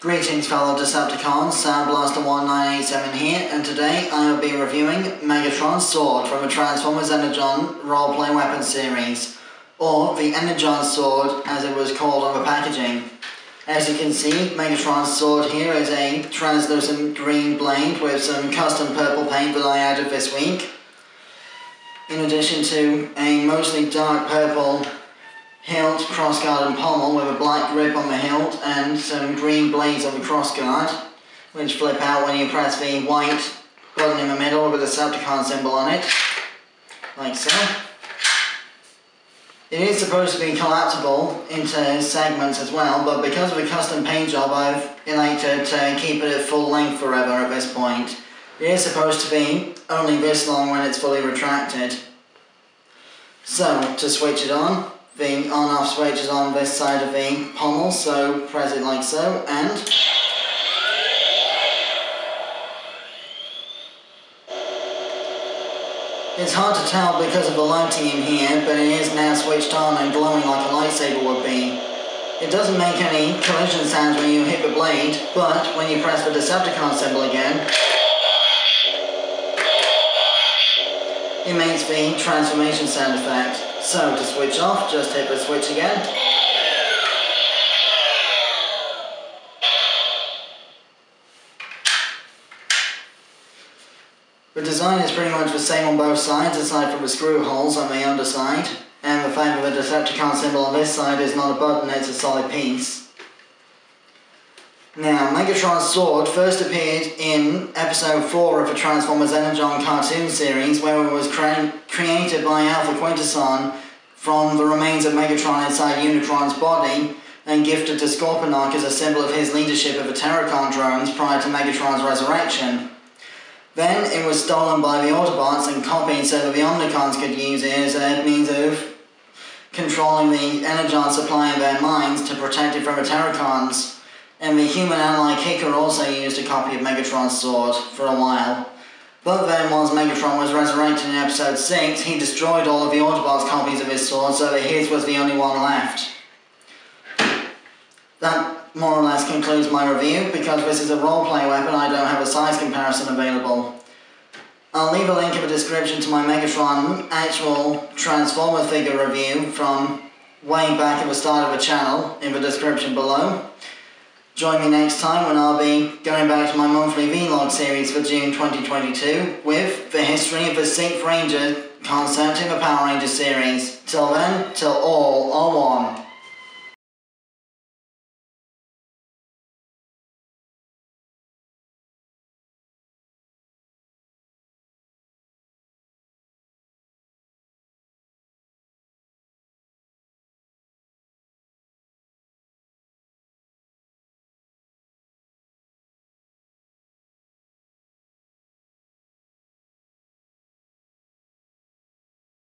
Greetings fellow Decepticons, Soundblaster1987 here, and today I will be reviewing Megatron's Sword from the Transformers Energon roleplay weapon series, or the Energon Sword as it was called on the packaging. As you can see, Megatron's sword here is a translucent green blade with some custom purple paint that I added this week. In addition to a mostly dark purple hilt, crossguard and pommel with a black grip on the hilt and some green blades on the crossguard, which flip out when you press the white button in the middle with a Decepticon symbol on it, like so. It is supposed to be collapsible into segments as well, but because of the custom paint job I've elected to keep it at full length forever at this point. It is supposed to be only this long when it's fully retracted. So, to switch it on, the on-off switch is on this side of the pommel, so press it like so, and... It's hard to tell because of the lighting in here, but it is now switched on and glowing like a lightsaber would be. It doesn't make any collision sounds when you hit the blade, but when you press the Decepticon symbol again, it makes the transformation sound effect. So to switch off, just hit the switch again. The design is pretty much the same on both sides, aside from the screw holes on the underside, and the fact that the Decepticon symbol on this side is not a button, it's a solid piece. Now, Megatron's sword first appeared in episode 4 of the Transformers Energon cartoon series, where it was cre created by Alpha Quintesson from the remains of Megatron inside Unicron's body, and gifted to Scorponok as a symbol of his leadership of the Terrorcon drones prior to Megatron's resurrection. Then it was stolen by the Autobots and copied so that the Omnicons could use it as a means of controlling the Energon supply in their minds to protect it from the Terrorcons and the human ally Kicker also used a copy of Megatron's sword for a while. But then, once Megatron was resurrected in episode 6, he destroyed all of the Autobots' copies of his sword so that his was the only one left. That more or less concludes my review. Because this is a roleplay weapon, I don't have a size comparison available. I'll leave a link in the description to my Megatron actual Transformer figure review from way back at the start of the channel in the description below. Join me next time when I'll be going back to my monthly vlog series for June 2022 with the history of the Sixth Ranger concept in the Power Ranger series. Till then, till all